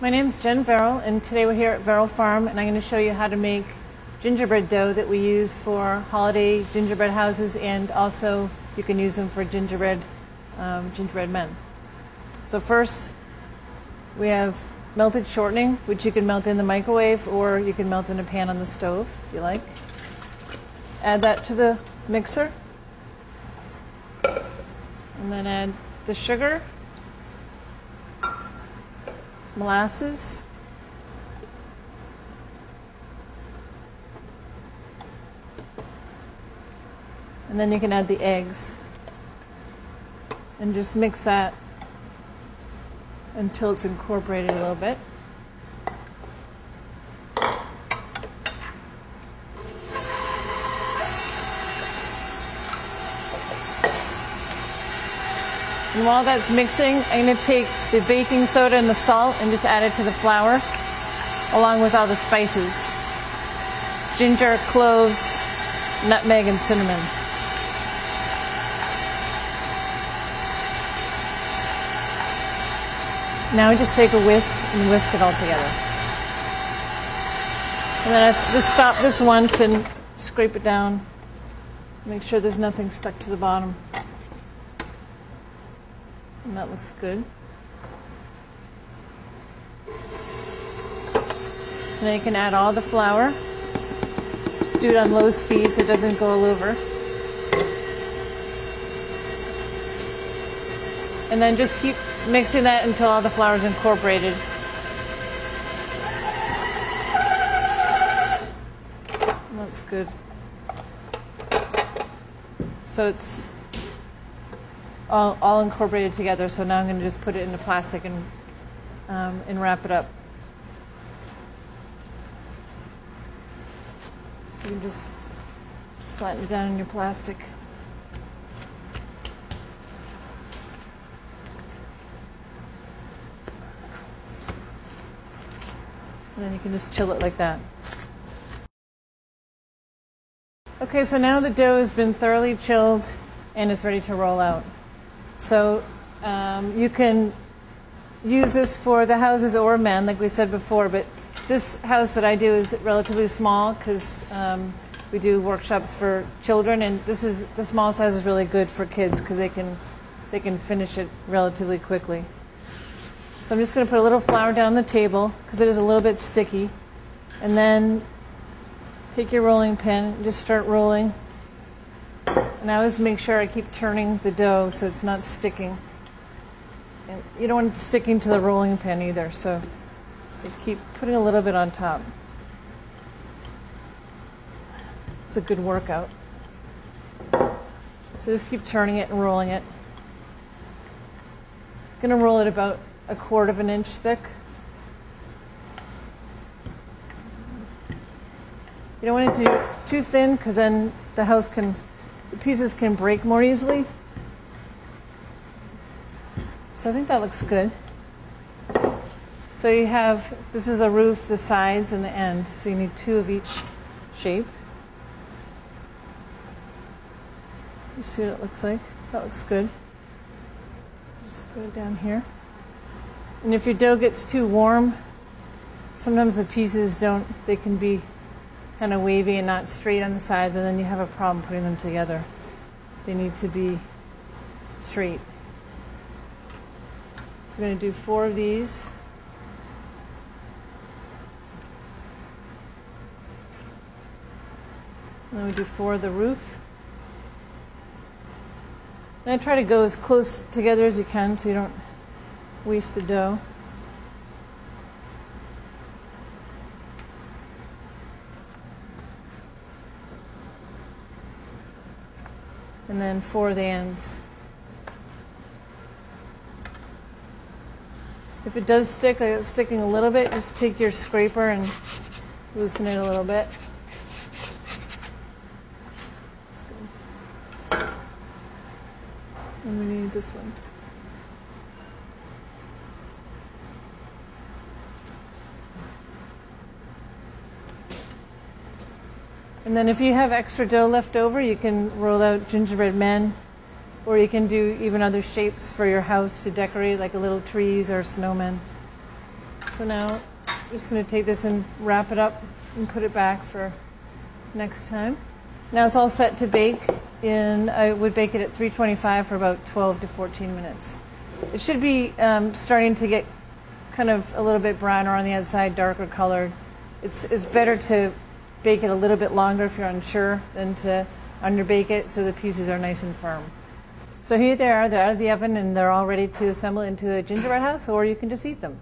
My name is Jen Verrill, and today we're here at Verrill Farm, and I'm going to show you how to make gingerbread dough that we use for holiday gingerbread houses, and also you can use them for gingerbread um, gingerbread men. So first, we have melted shortening, which you can melt in the microwave, or you can melt in a pan on the stove if you like. Add that to the mixer, and then add the sugar molasses, and then you can add the eggs and just mix that until it's incorporated a little bit. And while that's mixing, I'm going to take the baking soda and the salt and just add it to the flour along with all the spices. ginger, cloves, nutmeg, and cinnamon. Now we just take a whisk and whisk it all together. And then I just stop this once and scrape it down. Make sure there's nothing stuck to the bottom. And that looks good. So now you can add all the flour. Just do it on low speed so it doesn't go all over. And then just keep mixing that until all the flour is incorporated. That's good. So it's all, all incorporated together. So now I'm going to just put it in the plastic and, um, and wrap it up. So you can just flatten it down in your plastic. And then you can just chill it like that. Okay, so now the dough has been thoroughly chilled and it's ready to roll out. So um, you can use this for the houses or men, like we said before, but this house that I do is relatively small because um, we do workshops for children, and this is the small size is really good for kids because they can they can finish it relatively quickly. So I'm just going to put a little flour down the table because it is a little bit sticky, and then take your rolling pin and just start rolling. And I always make sure I keep turning the dough so it's not sticking. And you don't want it sticking to the rolling pin either, so keep putting a little bit on top. It's a good workout. So just keep turning it and rolling it. I'm going to roll it about a quarter of an inch thick. You don't want it to do too thin because then the house can the pieces can break more easily. So I think that looks good. So you have, this is a roof, the sides and the end. So you need two of each shape. You see what it looks like? That looks good. Just put it down here. And if your dough gets too warm, sometimes the pieces don't, they can be kind of wavy and not straight on the sides, and then you have a problem putting them together. They need to be straight. So I'm going to do four of these. And then we do four of the roof. And I try to go as close together as you can so you don't waste the dough. And then four the ends. If it does stick, like it's sticking a little bit, just take your scraper and loosen it a little bit. And we need this one. And then if you have extra dough left over, you can roll out gingerbread men, or you can do even other shapes for your house to decorate, like a little trees or snowmen. So now I'm just going to take this and wrap it up and put it back for next time. Now it's all set to bake in, I would bake it at 325 for about 12 to 14 minutes. It should be um, starting to get kind of a little bit browner on the outside, darker colored. It's, it's better to bake it a little bit longer if you're unsure than to underbake it so the pieces are nice and firm. So here they are, they're out of the oven and they're all ready to assemble into a gingerbread house or you can just eat them.